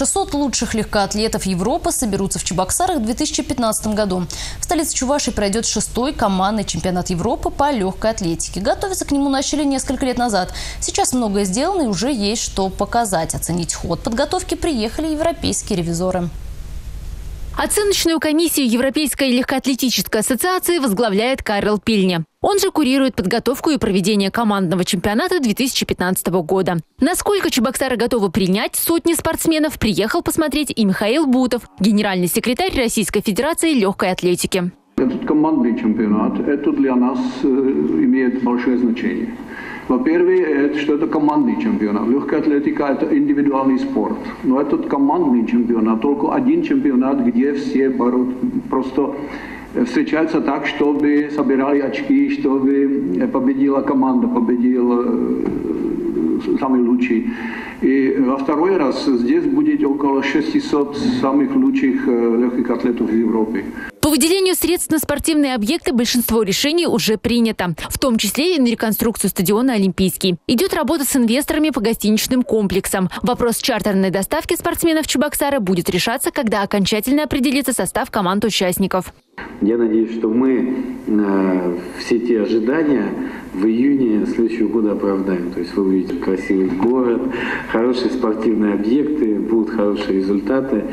600 лучших легкоатлетов Европы соберутся в Чебоксарах в 2015 году. В столице Чувашии пройдет шестой командный чемпионат Европы по легкой атлетике. Готовиться к нему начали несколько лет назад. Сейчас многое сделано и уже есть что показать. Оценить ход подготовки приехали европейские ревизоры. Оценочную комиссию Европейской легкоатлетической ассоциации возглавляет Карл Пильня. Он же курирует подготовку и проведение командного чемпионата 2015 года. Насколько Чебоксары готовы принять сотни спортсменов, приехал посмотреть и Михаил Бутов, генеральный секретарь Российской Федерации легкой атлетики. Этот командный чемпионат, это для нас э, имеет большое значение. Во-первых, что это командный чемпионат. Легкая атлетика – это индивидуальный спорт. Но этот командный чемпионат, только один чемпионат, где все борют, просто встречаются так, чтобы собирали очки, чтобы победила команда, победил э, самый лучший. И во второй раз здесь будет около 600 самых лучших э, легких атлетов из Европы. По выделению средств на спортивные объекты большинство решений уже принято, в том числе и на реконструкцию стадиона «Олимпийский». Идет работа с инвесторами по гостиничным комплексам. Вопрос чартерной доставки спортсменов Чебоксара будет решаться, когда окончательно определится состав команд участников. Я надеюсь, что мы э, все те ожидания в июне следующего года оправдаем. То есть вы увидите красивый город, хорошие спортивные объекты, будут хорошие результаты.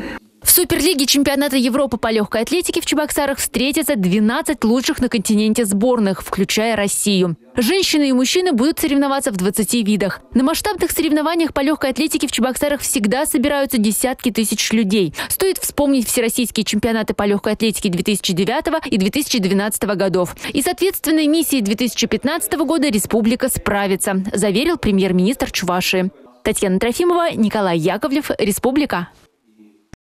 В Суперлиге чемпионата Европы по легкой атлетике в Чебоксарах встретятся 12 лучших на континенте сборных, включая Россию. Женщины и мужчины будут соревноваться в 20 видах. На масштабных соревнованиях по легкой атлетике в Чебоксарах всегда собираются десятки тысяч людей. Стоит вспомнить всероссийские чемпионаты по легкой атлетике 2009 и 2012 годов. И с ответственной миссией 2015 года республика справится, заверил премьер-министр Чувашии. Татьяна Трофимова, Николай Яковлев, Республика.